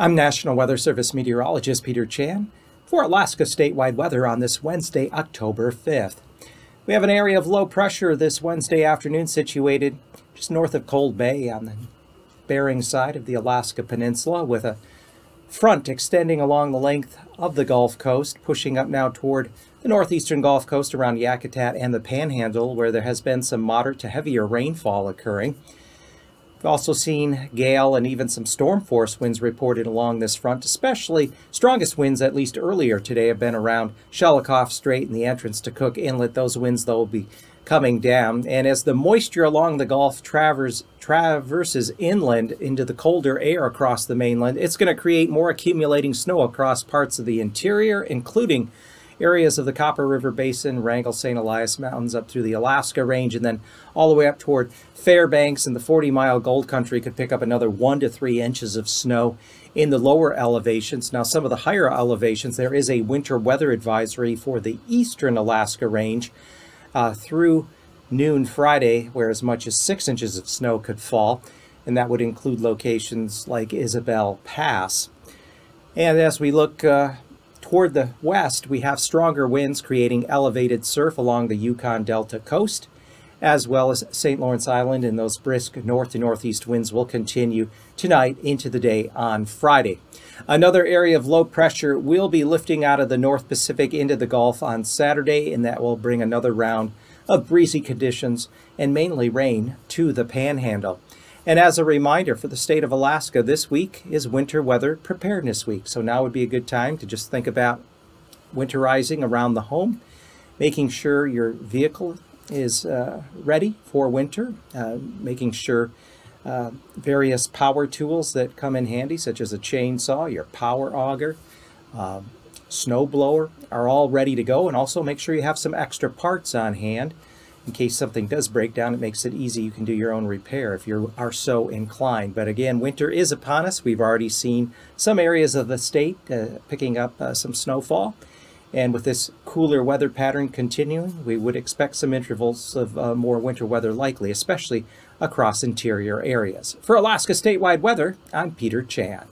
I'm National Weather Service meteorologist Peter Chan for Alaska statewide weather on this Wednesday, October 5th. We have an area of low pressure this Wednesday afternoon situated just north of Cold Bay on the Bering side of the Alaska Peninsula with a front extending along the length of the Gulf Coast, pushing up now toward the northeastern Gulf Coast around Yakutat and the Panhandle, where there has been some moderate to heavier rainfall occurring. We've also seen gale and even some storm force winds reported along this front, especially strongest winds, at least earlier today, have been around Shelikof Strait and the entrance to Cook Inlet. Those winds, though, will be coming down. And as the moisture along the Gulf travers, traverses inland into the colder air across the mainland, it's going to create more accumulating snow across parts of the interior, including areas of the Copper River Basin, Wrangell St. Elias Mountains up through the Alaska Range, and then all the way up toward Fairbanks and the 40 mile gold country could pick up another one to three inches of snow in the lower elevations. Now, some of the higher elevations, there is a winter weather advisory for the eastern Alaska Range uh, through noon Friday, where as much as six inches of snow could fall, and that would include locations like Isabel Pass. And as we look uh, toward the west, we have stronger winds creating elevated surf along the Yukon Delta coast, as well as St. Lawrence Island, and those brisk north to northeast winds will continue tonight into the day on Friday. Another area of low pressure will be lifting out of the North Pacific into the Gulf on Saturday, and that will bring another round of breezy conditions and mainly rain to the panhandle. And as a reminder for the state of Alaska, this week is Winter Weather Preparedness Week. So now would be a good time to just think about winterizing around the home, making sure your vehicle is uh, ready for winter, uh, making sure uh, various power tools that come in handy, such as a chainsaw, your power auger, um, snow blower, are all ready to go. And also make sure you have some extra parts on hand in case something does break down. It makes it easy. You can do your own repair if you are so inclined. But again, winter is upon us. We've already seen some areas of the state uh, picking up uh, some snowfall. And with this cooler weather pattern continuing, we would expect some intervals of uh, more winter weather likely, especially across interior areas. For Alaska statewide weather, I'm Peter Chan.